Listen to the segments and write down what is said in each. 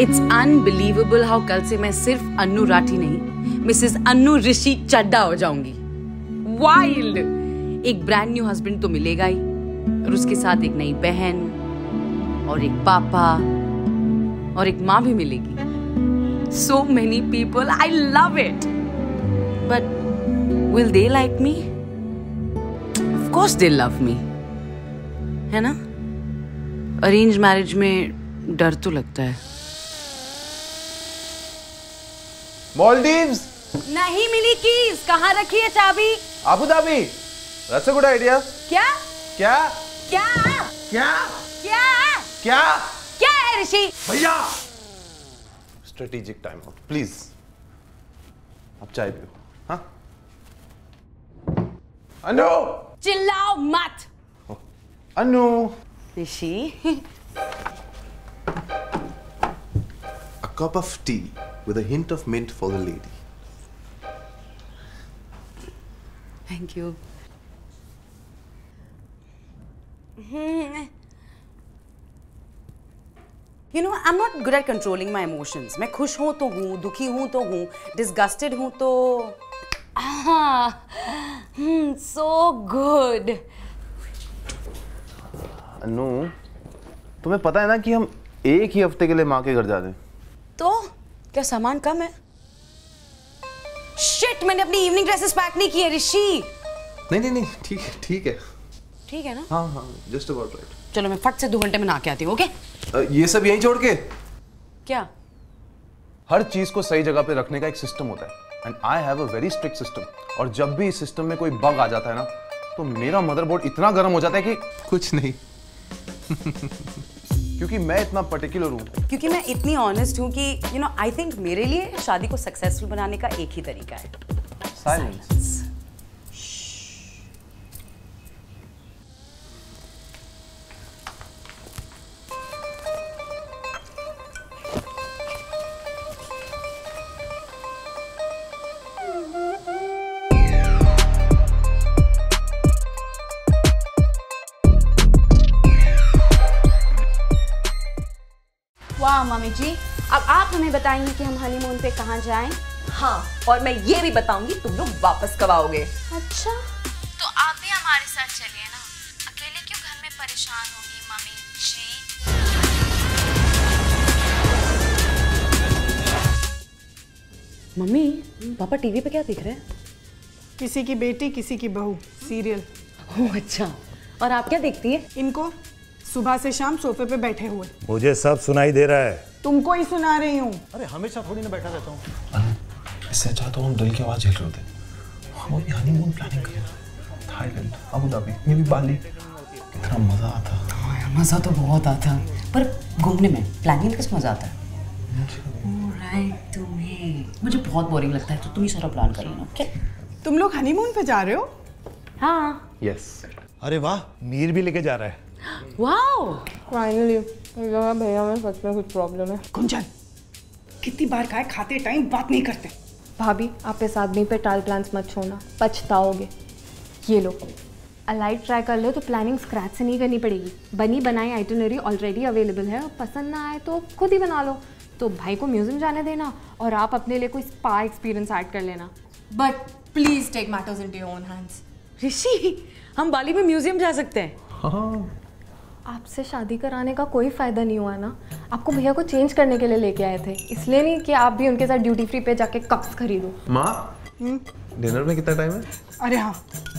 It's unbelievable how कल से मैं सिर्फ़ अन्नू राठी नहीं, मिसेस अन्नू ऋषि चड्डा हो जाऊँगी। वाइल्ड एक ब्रांड न्यू हस्बैंड तो मिलेगा ही, और उसके साथ एक नई बहन, और एक पापा, और एक माँ भी मिलेगी। So many people I love it but will they like me course they love me है ना? अरेंज मैरिज में डर तो लगता है। Maldives, नहीं मिली कीज कहाँ रखी है चाबी? Dhabi. That's a good idea. क्या? क्या? क्या? क्या? क्या? क्या? क्या है ऋषि? भैया! स्ट्रेटेजिक टाइम आउट प्लीज़ आप चाय पियो। हाँ? अनु! चिल्लाओ मत। Anu! Rishi. A cup of tea. With a hint of mint for the lady. Thank you you know I am not good at controlling my emotions मैं खुश हूँ तो हूँ दुखी हूँ तो हूँ डिसगस्टेड हूँ तो सो गुड अनु तुम्हें पता है ना कि हम एक ही हफ़्ते के लिए माँ के घर जा रहे हैं? तो? क्या सामान कम है? शिट मैंने अपनी इवनिंग ड्रेसेस पैक नहीं किए ऋषि। नहीं नहीं नहीं ठीक है ठीक है। ठीक है ना? हाँ हाँ जस्ट अबाउट राइट चलो मैं फट से दो घंटे में नहा के आती हूँ ओके ये सब यहीं छोड़ के? क्या? हर चीज़ को सही जगह पे रखने का एक सिस्टम होता है। And I have a very strict system और जब भी इस सिस्टम में कोई बग आ जाता है ना तो मेरा मदरबोर्ड इतना गर्म हो जाता है कि कुछ नहीं। क्योंकि मैं इतना पर्टिकुलर हूँ। क्योंकि मैं इतनी ऑनेस्ट हूँ कि यू नो आई थिंक मेरे लिए शादी को सक्सेसफुल बनाने का एक ही तरीका है। साइलेंस मम्मी जी अब आप हमें बताएँगे कि हम हनीमून पे कहाँ जाएँ? हाँ और मैं ये भी बताऊँगी तुम लोग वापस कब आओगे। अच्छा। तो आप भी हमारे साथ चलिए ना। अकेले क्यों घर में परेशान होंगी mummy ji? Mummy papa TV पे क्या देख रहे हैं? किसी की बेटी किसी की बहू सीरियल। ओह अच्छा। और आप क्या देखती है? इनको सुबह से शाम सोफे पे बैठे हुए। मुझे सब सुनाई दे रहा है। तुमको ही सुना रही हूँ। अरे हमेशा थोड़ी ना बैठा रहता हूँ। इससे अच्छा तो हम दिल की आवाज़ झेल रहे होते। हम अभी हनीमून प्लानिंग कर रहे थाईलैंड अबू धाबी मे भी बाली कितना मज़ा आता। मज़ा तो बहुत आता। पर घूमने में प्लानिंग किस मज़ा आता? है राइट तुम्हें। मुझे बहुत बोरिंग लगता है तो तुम ही सारा प्लान कर लेना ओके तुम लोग हनीमून पे जा रहे हो? हाँ। यस अरे वाह मीर भी लेके जा रहा है। वाओ फाइनली भैया में सच में कुछ प्रॉब्लम है। गुंजन कितनी बार खाए खाते टाइम बात नहीं करते। भाभी आप इस आदमी पे टाल प्लान्स मत छोड़ना पछताओगे। ये लो। अलाइट ट्राई कर लो तो प्लानिंग स्क्रैच से नहीं करनी पड़ेगी। बनी बनाई आइटनरी ऑलरेडी अवेलेबल है और पसंद ना आए तो खुद ही बना लो। तो भाई को म्यूज़ियम जाने देना और आप अपने लिए कोई स्पा एक्सपीरियंस ऐड कर लेना। But please take matters in your own hands Rishi हम बाली में म्यूज़ियम जा सकते हैं। आपसे शादी कराने का कोई फ़ायदा नहीं हुआ ना। आपको भैया को चेंज करने के लिए लेके आए थे। इसलिए नहीं कि आप भी उनके साथ ड्यूटी फ्री पे जाके कप्स खरीदो। माँ? डिनर में कितना टाइम है? अरे हाँ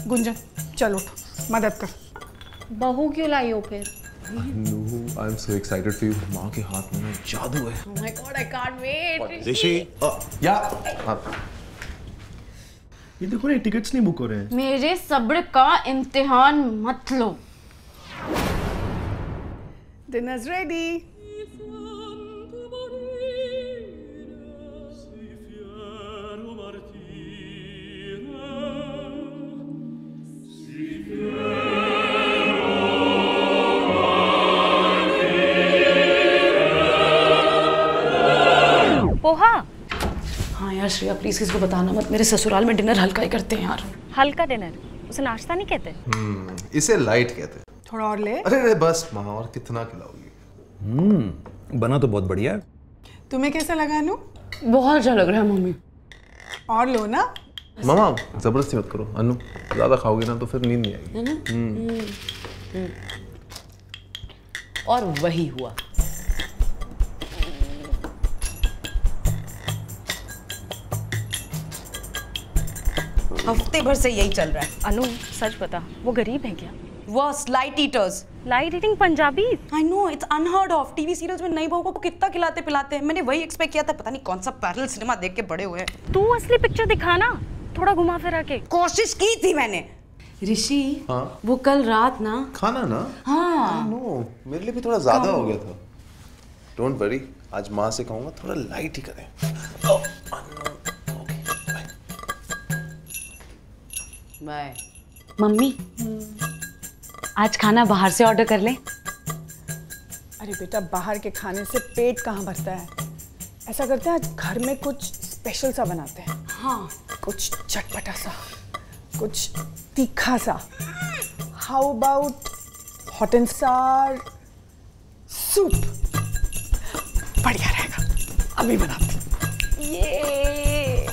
गुंजन चलो उठो, मदद कर। बहू क्यों लाई हो फिर? I am so excited for you माँ के हाथ में जादू है। Oh my god, I can't wait. ऋषि? या। हाँ। ये देखो ना टिकट्स नहीं बुक हो रहे हैं। मेरे सब्र का इम्तिहान मत लो। Dinners ready poha. हाँ यार श्रेया प्लीज़ किसको बताना मत। मेरे ससुराल में डिनर हल्का ही करते हैं यार। हल्का डिनर उसे नाश्ता नहीं कहते? इसे लाइट कहते हैं। थोड़ा और ले। अरे अरे बस माँ और कितना खिलाओगी? हम्म बना तो बहुत बढ़िया है। तुम्हें कैसा लगा अनु बहुत अच्छा लग रहा है मम्मी। और लो ना। मामा ज़बरदस्ती मत करो। अनु ज़्यादा खाओगे ना तो फिर नींद नहीं आएगी। और वही हुआ। हफ़्ते भर से यही चल रहा है। अनु सच बता वो गरीब है क्या? वो slight eaters light eating Punjabi I know it's unheard of TV serials में नई बहू को कितना खिलाते पिलाते हैं। मैंने वही एक्सपेक्ट किया था पता नहीं कौन सा पैरल सिनेमा देख के बड़े हुए हैं। तू असली पिक्चर दिखाना थोड़ा घुमा फिरा के कोशिश की थी मैंने। ऋषि हाँ? वो कल रात ना खाना ना? हाँ। नो मेरे लिए भी थोड़ा ज़्यादा हो गया था। डोंट वरी आज माँ से कहूँगा थोड़ा लाइट ही करें। Okay, bye. Bye mummy. आज खाना बाहर से ऑर्डर कर ले। अरे बेटा बाहर के खाने से पेट कहाँ भरता है? ऐसा करते हैं आज घर में कुछ स्पेशल सा बनाते हैं। हाँ। कुछ चटपटा सा कुछ तीखा सा। How about hot and sour soup बढ़िया रहेगा। अभी बनाती हूँ। ये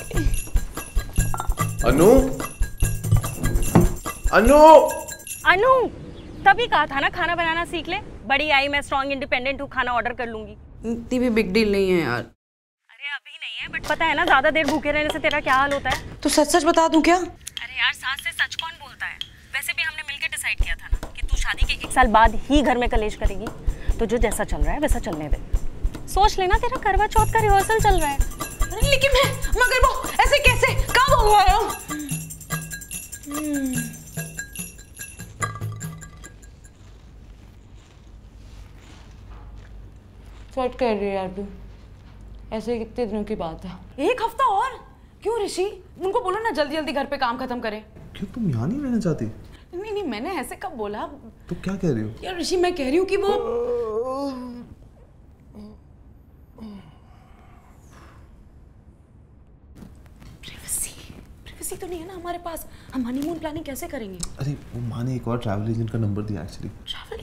अनु? अनु? अनु? तभी कहा था ना खाना बनाना सीख ले। बड़ी आई मैं स्ट्रॉन्ग इंडिपेंडेंट हूँ खाना ऑर्डर कर लूँगी। इतनी भी बिग डील नहीं है यार। अरे अभी नहीं है बट पता है ना ज़्यादा देर भूखे रहने से तेरा क्या हाल होता है? तो सच सच बता दूँ क्या? अरे यार सास से सच कौन बोलता है? वैसे भी हमने मिलकर डिसाइड किया था ना कि तू शादी के एक साल बाद ही घर में कलेश करेगी। तो जो जैसा चल रहा है वैसा चलने दे। सोच लेना तेरा करवा चौथ का रिहर्सल चल रहा है। लेकिन मैं मगर वो ऐसे कैसे? कब हुआ सच कह रही है यार तू। ऐसे कितने दिनों की बात है। एक हफ़्ता और? क्यों ऋषि? उनको बोलो ना जल्दी जल्दी घर पे काम खत्म करें। क्यों तुम यहाँ नहीं रहना चाहती? नहीं नहीं मैंने ऐसे कब बोला? तो क्या कह रही हो? यार ऋषि मैं कह रही हूँ कि वो Privacy. Privacy तो नहीं है ना हमारे पास। हम हनीमून प्लानिंग कैसे करेंगे? अरे वो माँ ने एक और ट्रैवल एजेंट का नंबर दिया actually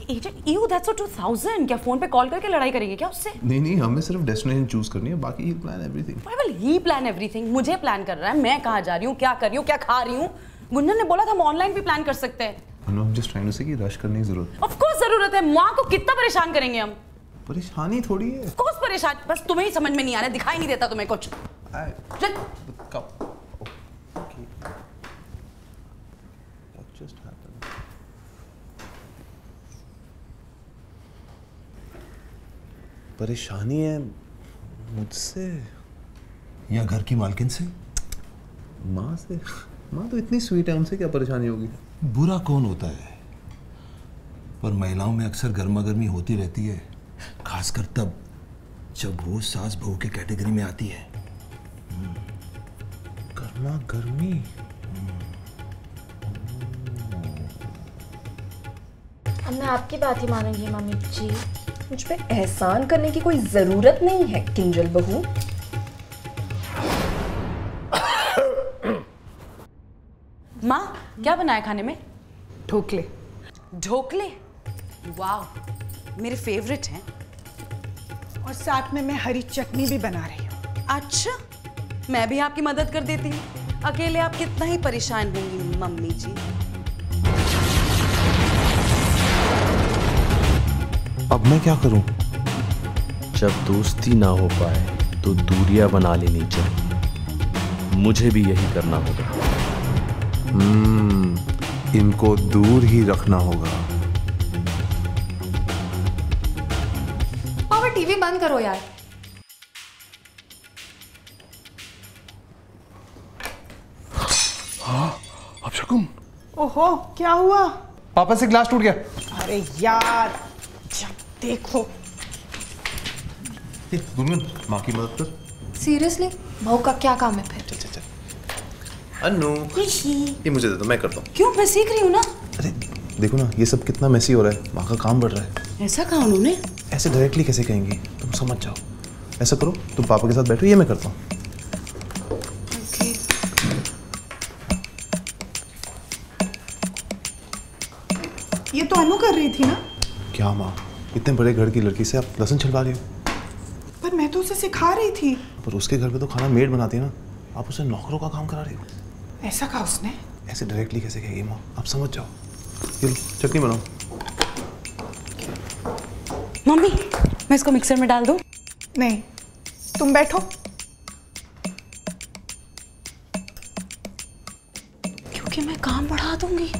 agent you that's two thousand क्या फ़ोन पे कॉल करके लड़ाई करेंगे क्या उससे? नहीं नहीं हमें सिर्फ़ डेस्टिनेशन चूज़ करनी है बाकी ही plan everything will he plan everything? मुझे प्लान कर रहा है मैं कहाँ जा रही हूँ क्या कर रही हूँ क्या खा रही हूँ? गुंजन ने बोला था हम ऑनलाइन भी प्लान कर सकते हैं। हम जस्ट ट्राइंग टू से कि रश करने की ज़रूरत ऑफ़ कोर्स ज़रूरत है माँ को कितना परेशान करेंगे हम। परेशानी थोड़ी है। ऑफ़ कोर्स परेशान बस तुम्हें ही समझ में नहीं आ रहा दिखाई नहीं देता तुम्हें कुछ। चल। परेशानी है मुझसे? या घर की मालकिन से? माँ से? माँ तो इतनी स्वीट है उनसे क्या परेशानी होगी? बुरा कौन होता है? पर महिलाओं में अक्सर गर्मा गर्मी होती रहती है खासकर तब जब वो सास बहू के कैटेगरी में आती है। गर्मा गर्मी अब मैं आपकी बात ही मानूँगी मम्मी जी। मुझ पे एहसान करने की कोई ज़रूरत नहीं है किंजल बहू। माँ क्या बनाया खाने में? ढोकले। ढोकले? वाह मेरे फेवरेट हैं। और साथ में मैं हरी चटनी भी बना रही हूँ। अच्छा मैं भी आपकी मदद कर देती हूँ। अकेले आप कितना ही परेशान होंगी मम्मी जी। अब मैं क्या करूँ? जब दोस्ती ना हो पाए तो दूरियाँ बना लेनी चाहिए मुझे भी यही करना होगा। हम्म इनको दूर ही रखना होगा। पापा टीवी बंद करो यार। हाँ अब शकुन। ओहो क्या हुआ? पापा से ग्लास टूट गया। अरे यार देखो। गुनगुन माँ की मदद कर। सीरियसली बहू का क्या काम है फिर? चल चल चल। अनु ये मुझे दे दो मैं करता हूँ। क्यों मैं सीख रही हूँ ना? अरे देखो ना ये सब कितना मैसी हो रहा है। माँ का काम बढ़ रहा है। ऐसा कहा उन्होंने? ऐसे डायरेक्टली कैसे कहेंगी? तुम समझ जाओ। ऐसा करो तुम पापा के साथ बैठो ये मैं करता हूँ। ये तो अनु कर रही थी ना? क्या माँ? इतने बड़े घर की लड़की से आप लहसुन छिलवा रही हो। पर मैं तो उसे सिखा रही थी। पर उसके घर पे तो खाना मेड बनाती है ना। आप उसे नौकरों का काम करा रही हो। ऐसा कहा उसने? ऐसे डायरेक्टली कैसे कहेगी माँ? आप समझ जाओ। ये चटनी बनाओ। मम्मी मैं इसको मिक्सर में डाल दूँ? नहीं तुम बैठो। क्योंकि मैं काम बढ़ा दूँगी।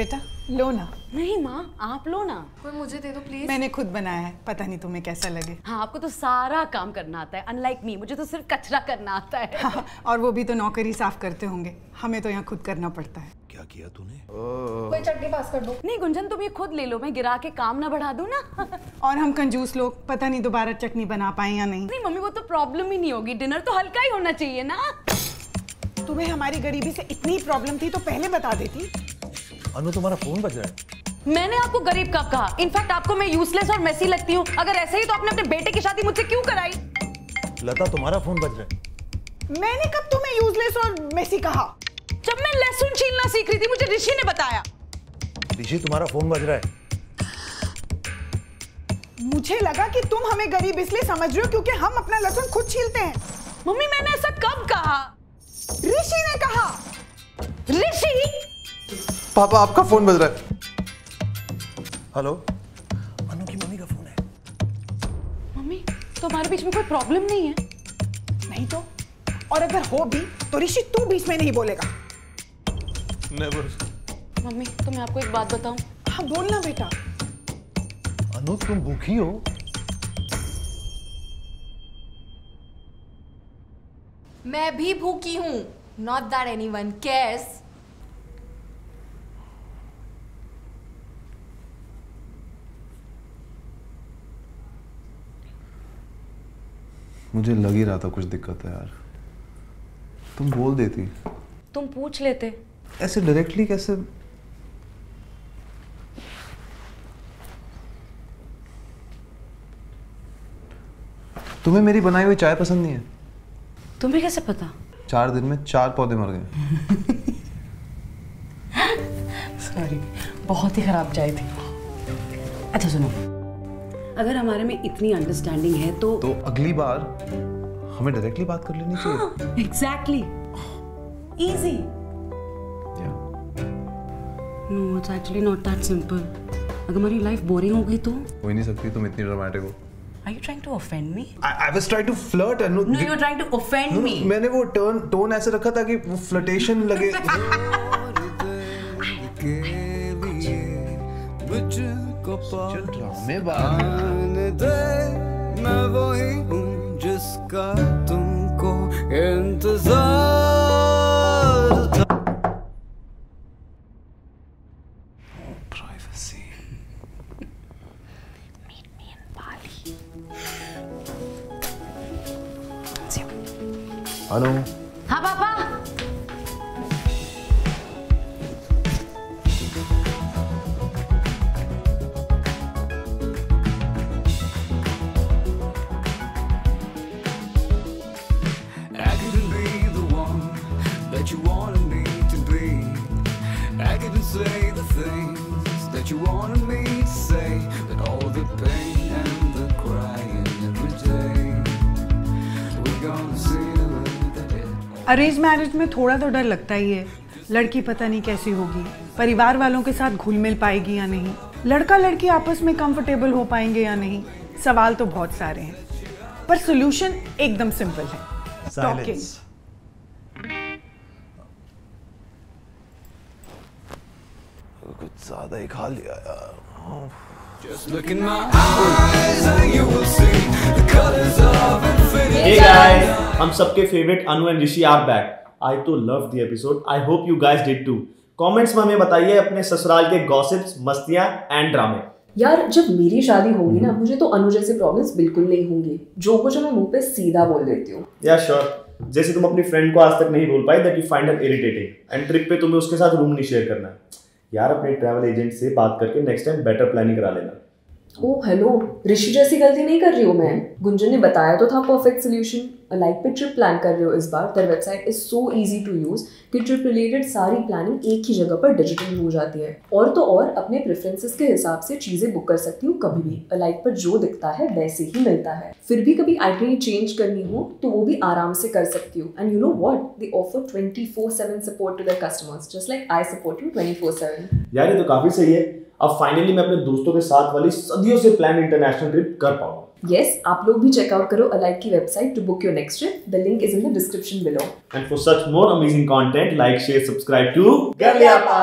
बेटा लो ना। नहीं माँ आप लो ना। कोई मुझे दे दो प्लीज़ मैंने खुद बनाया है पता नहीं तुम्हें कैसा लगे। हाँ आपको तो सारा काम करना आता है अनलाइक मी मुझे तो सिर्फ़ कचरा करना आता है। हाँ, और वो भी तो नौकरी साफ़ करते होंगे हमें तो यहाँ खुद करना पड़ता है। क्या किया तूने? कोई चटनी पास कर दो। नहीं गुंजन तुम ये खुद ले लो मैं गिरा के काम ना बढ़ा दूँ ना। और हम कंजूस लोग पता नहीं दोबारा चटनी बना पाए या नहीं। नहीं मम्मी वो तो प्रॉब्लम ही नहीं होगी। डिनर तो हल्का ही होना चाहिए ना। तुम्हें हमारी गरीबी से इतनी प्रॉब्लम थी तो पहले बता देती। अनु तुम्हारा फ़ोन बज रहा है। मैंने आपको गरीब कब कहा। इनफैक्ट आपको मैं यूजलेस और मैसी लगती हूँ। अगर ऐसे ही तो आपने अपने बेटे की शादी मुझसे क्यों कराई? लता तुम्हारा फ़ोन बज रहा है। मैंने कब तुम्हें यूजलेस और मेसी कहा? जब मैं लहसुन छीलना सीख रही थी मुझे ऋषि ने बताया। ऋषि तुम्हारा फ़ोन बज रहा है। मुझे लगा कि तुम हमें गरीब इसलिए समझ रहे हो क्योंकि हम अपना लहसुन खुद छीलते हैं। मम्मी मैंने ऐसा कब कहा? ऋषि ने कहा। ऋषि? पापा आपका फ़ोन बज रहा है। हेलो? अनु की मम्मी का फ़ोन है। मम्मी तो हमारे बीच में कोई प्रॉब्लम नहीं है? नहीं तो और अगर हो भी तो ऋषि तू बीच में नहीं बोलेगा। नेवर मम्मी तो मैं आपको एक बात बताऊँ। हाँ बोलना बेटा। अनु तुम भूखी हो। मैं भी भूखी हूँ। Not that anyone cares मुझे लग ही रहा था कुछ दिक्कत है यार। तुम बोल देती। तुम पूछ लेते। ऐसे डायरेक्टली कैसे? तुम्हें मेरी बनाई हुई चाय पसंद नहीं है? तुम्हें कैसे पता? चार दिन में चार पौधे मर गए। सॉरी बहुत ही खराब चाय थी। अच्छा सुनो। अगर हमारे में इतनी अंडरस्टैंडिंग है तो तो अगली बार हमें डायरेक्टली बात कर लेनी चाहिए। Exactly easy no it's actually not that simple अगर हमारी लाइफ बोरिंग हो गई तो? हो ही नहीं सकती तुम इतनी ड्रामेटिक हो। Are you trying to offend me I, I was trying to flirt and no you are trying to offend No, no, me मैंने वो टर्न टोन ऐसे रखा था कि वो फ्लटेशन लगे। चल ड्रामे दे मैं वही हूँ जिसका तुमको इंतज़ार अरेंज मैरिज में थोड़ा तो डर लगता ही है। लड़की पता नहीं कैसी होगी। परिवार वालों के साथ घुल मिल पाएगी या नहीं? लड़का लड़की आपस में कंफर्टेबल हो पाएँगे या नहीं? सवाल तो बहुत सारे हैं। पर सोल्यूशन एकदम सिंपल है. कुछ ज़्यादा ही खा लिया यार। Just look in my eyes and you will see the colors of infinity. Hey guys, हम सबके favourite Anu and Rishi are back I too love the episode I hope you guys did too comments में हमें बताइए अपने ससुराल के gossips मस्तियाँ and ड्रामे यार जब मेरी शादी होगी ना मुझे तो अनु जैसे प्रॉब्लम्स बिल्कुल नहीं होंगी। जो कुछ मैं मुँह पे सीधा बोल देती हूँ। या श्योर जैसे तुम अपनी फ्रेंड को आज तक नहीं बोल पाई that you find her irritating and trip पे तुम्हें उसके साथ रूम नहीं शेयर करना। है यार अपने ट्रैवल एजेंट से बात करके नेक्स्ट टाइम बेटर प्लानिंग करा लेना। ओ हेलो ऋषि जैसी गलती नहीं कर रही हूँ मैं? गुंजन ने बताया तो था परफेक्ट सोल्यूशन लाइक पे ट्रिप प्लान कर रहे हो इस बार their website is so easy to use कि ट्रिप रिलेटेड सारी प्लानिंग एक ही जगह पर डिजिटल हो जाती है। और तो और अपने प्रेफरेंसेस के हिसाब से चीज़ें बुक कर सकती हूँ कभी भी। लाइक पर जो दिखता है वैसे ही मिलता है। फिर भी कभी आइटनरी चेंज करनी हो तो वो भी आराम से कर सकती हूँ। And you know what they offer twenty four seven support to their customers just like I support you twenty four seven यार ये तो काफ़ी सही है। अब फाइनली मैं अपने दोस्तों के साथ वाली सदियों से प्लान इंटरनेशनल ट्रिप कर पाऊँगा। Yes, आप लोग भी चेकआउट करो अलाइक की website to book your next trip the link is in the description below and for such more amazing content like share subscribe to Girliyapa